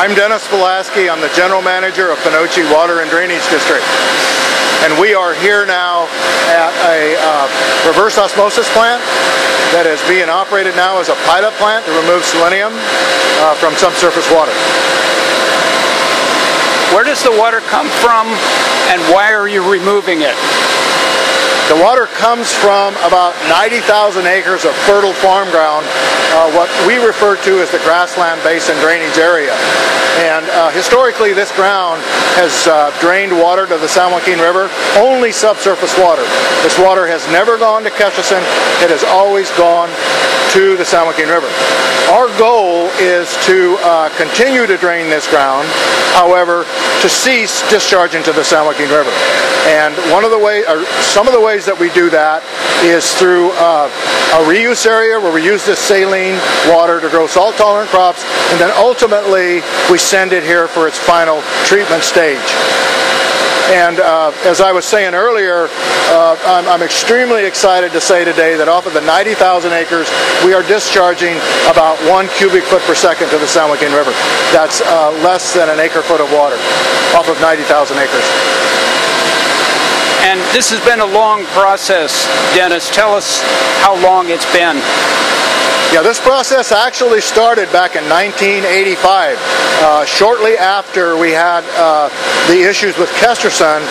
I'm Dennis Falaschi. I'm the general manager of Panoche Water and Drainage District. And we are here now at a uh, reverse osmosis plant that is being operated now as a pilot plant to remove selenium uh, from subsurface water. Where does the water come from and why are you removing it? The water comes from about 90,000 acres of fertile farm ground, uh, what we refer to as the grassland basin drainage area. And uh, historically, this ground has uh, drained water to the San Joaquin River, only subsurface water. This water has never gone to Kesterson. It has always gone to the San Joaquin River. Our goal is to uh, continue to drain this ground, however, to cease discharge into the San Joaquin River. And one of the way, or some of the ways that we do that is through uh, a reuse area where we use this saline water to grow salt-tolerant crops, and then ultimately we send it here for its final treatment stage. And uh, as I was saying earlier, uh, I'm, I'm, extremely excited to say today that off of the 90,000 acres, we are discharging about one cubic foot per second to the San Joaquin River. That's uh, less than an acre foot of water off of 90,000 acres. And this has been a long process, Dennis. Tell us how long it's been. Yeah, this process actually started back in 1985, uh, shortly after we had uh, the issues with Kesterson.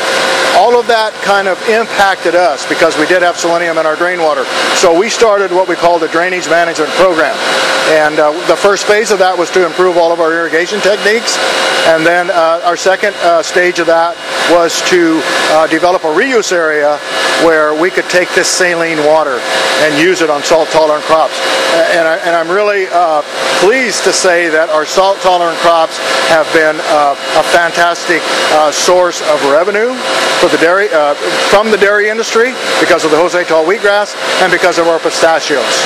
All of that kind of impacted us because we did have selenium in our drain water. So we started what we call the drainage management program. And uh, the first phase of that was to improve all of our irrigation techniques. And then uh, our second uh, stage of that was to uh, develop a reuse area where we could take this saline water and use it on salt-tolerant crops and, I, am really uh, pleased to say that our salt-tolerant crops have been uh, a fantastic uh, source of revenue for the dairy, uh, from the dairy industry because of the Jose Tall wheatgrass and because of our pistachios.